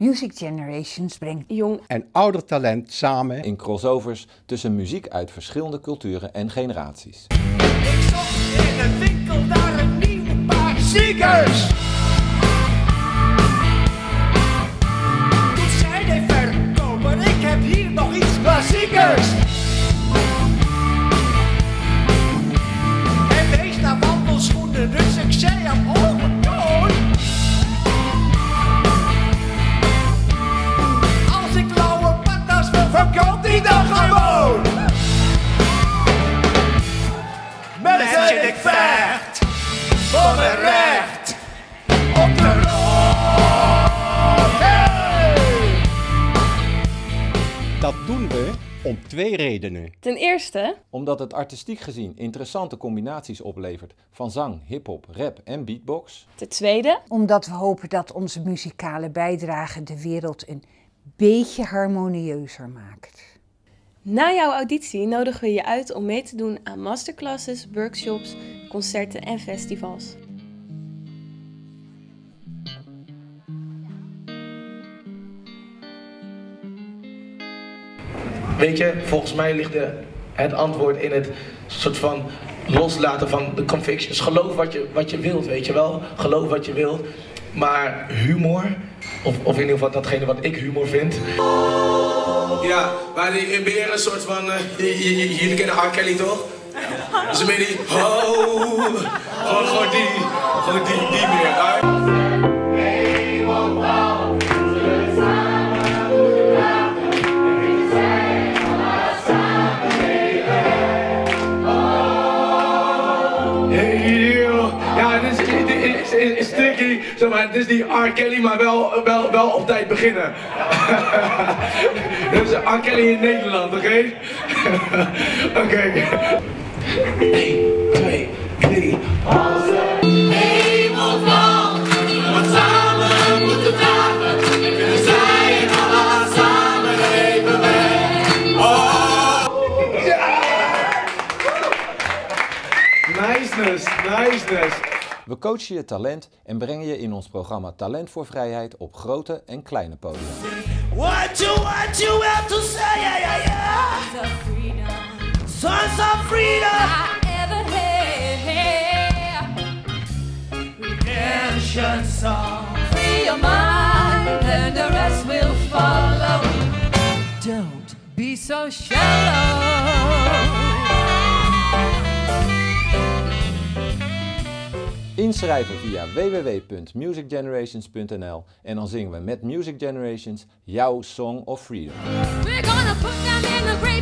Music Generations brengt jong en ouder talent samen in crossovers tussen muziek uit verschillende culturen en generaties. Mijn recht op de. Hey! Dat doen we om twee redenen. Ten eerste, Omdat het artistiek gezien interessante combinaties oplevert van zang, hip-hop, rap en beatbox. ten tweede, omdat we hopen dat onze muzikale bijdrage de wereld een beetje harmonieuzer maakt. Na jouw auditie nodigen we je uit om mee te doen aan masterclasses, workshops, concerten en festivals. Weet je, volgens mij ligt de, het antwoord in het soort van loslaten van de convictions. Geloof wat je, wat je wilt, weet je wel. Geloof wat je wilt. Maar humor, of, of in ieder geval datgene wat ik humor vind. Ja, maar die meer een soort van. eh, jullie kennen R. Kelly toch? Dus een beetje die. Oh, gewoon, gewoon die. Gewoon die, die meer. Is, is, is tricky. Zeg maar, het is die R. Kelly, maar wel, wel, wel op tijd beginnen. Is R. Kelly in Nederland, oké? Oké. 1, 2, 3. Niceness, niceness. We coachen je talent en brengen je in ons programma Talent voor Vrijheid op grote en kleine podia. What you, what you have to say, yeah, yeah, yeah. Sons of freedom. Redemption song. Free your mind and Inschrijven via www.musicgenerations.nl en dan zingen we met Music Generations jouw Song of Freedom. We're gonna put them in the grave.